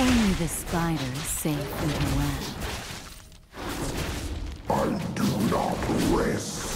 Only the spider is safe in the web. I do not rest.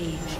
Rampage.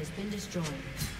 Has been destroyed.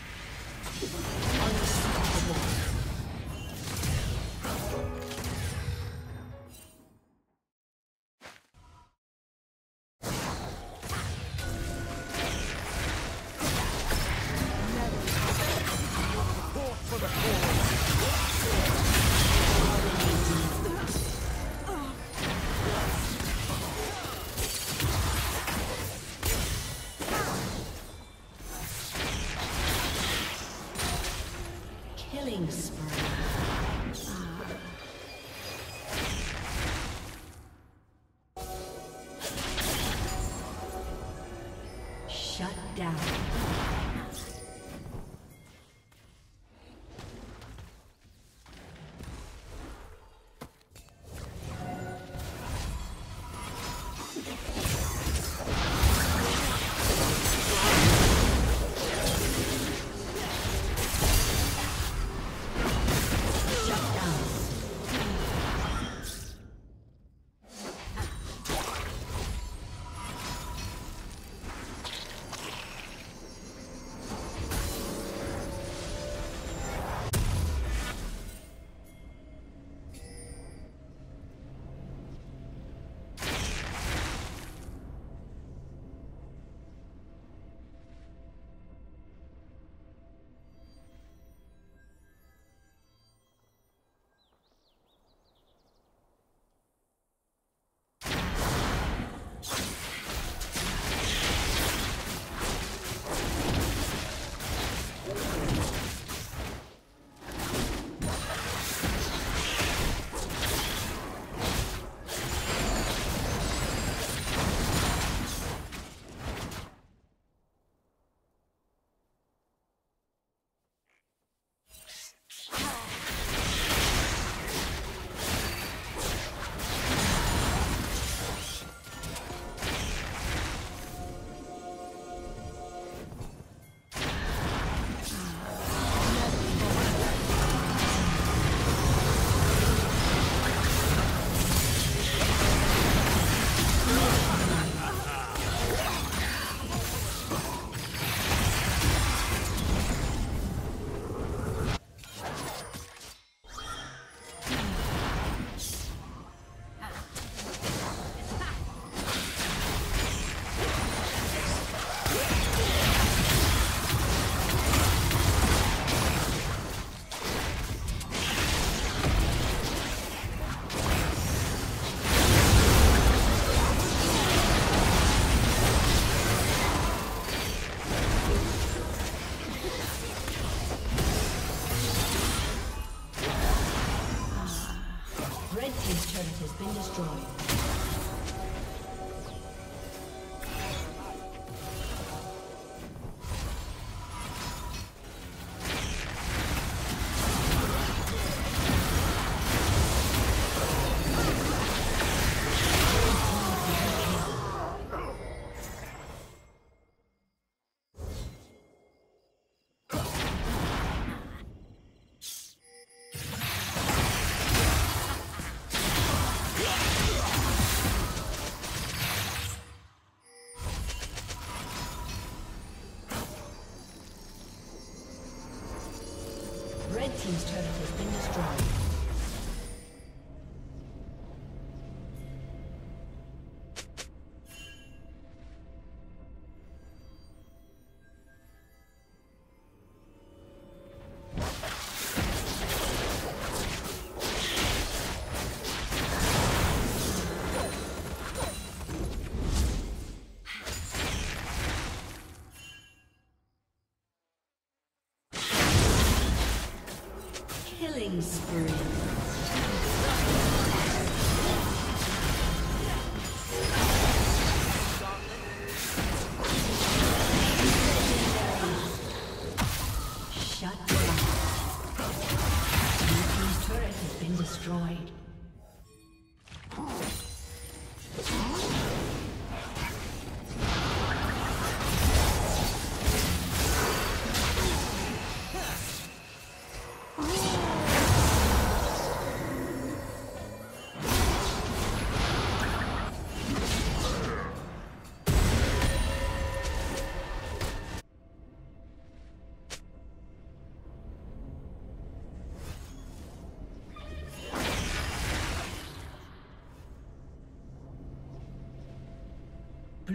Killing spree.